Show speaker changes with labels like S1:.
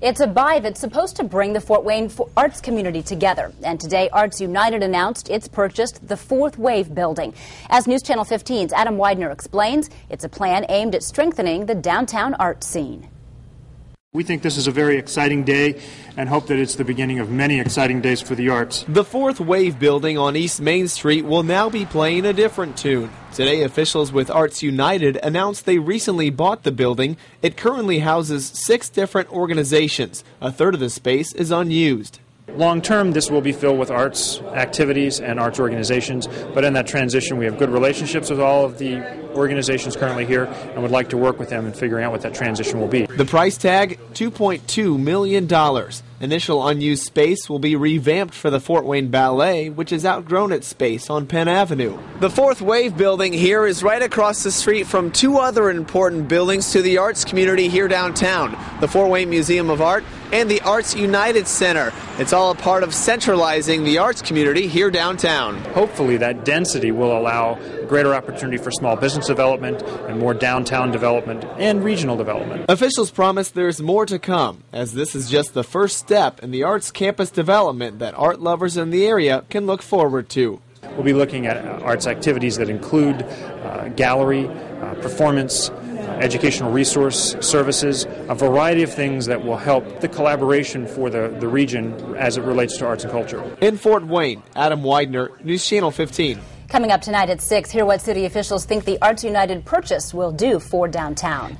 S1: It's a buy that's supposed to bring the Fort Wayne arts community together. And today, Arts United announced it's purchased the Fourth Wave building. As News Channel 15's Adam Widener explains, it's a plan aimed at strengthening the downtown art scene.
S2: We think this is a very exciting day and hope that it's the beginning of many exciting days for the arts.
S3: The Fourth Wave building on East Main Street will now be playing a different tune. Today, officials with Arts United announced they recently bought the building. It currently houses six different organizations. A third of the space is unused.
S2: Long term, this will be filled with arts activities and arts organizations, but in that transition, we have good relationships with all of the organizations currently here and would like to work with them in figuring out what that transition will be.
S3: The price tag $2.2 million. Initial unused space will be revamped for the Fort Wayne Ballet, which has outgrown its space on Penn Avenue. The Fourth Wave building here is right across the street from two other important buildings to the arts community here downtown the Fort Wayne Museum of Art and the Arts United Center. It's all a part of centralizing the arts community here downtown.
S2: Hopefully, that density will allow greater opportunity for small business development and more downtown development and regional development.
S3: Officials promise there's more to come, as this is just the first step in the arts campus development that art lovers in the area can look forward to.
S2: We'll be looking at arts activities that include uh, gallery, uh, performance, educational resource services, a variety of things that will help the collaboration for the, the region as it relates to arts and culture.
S3: In Fort Wayne, Adam Widener, News Channel 15.
S1: Coming up tonight at 6, hear what city officials think the Arts United purchase will do for downtown.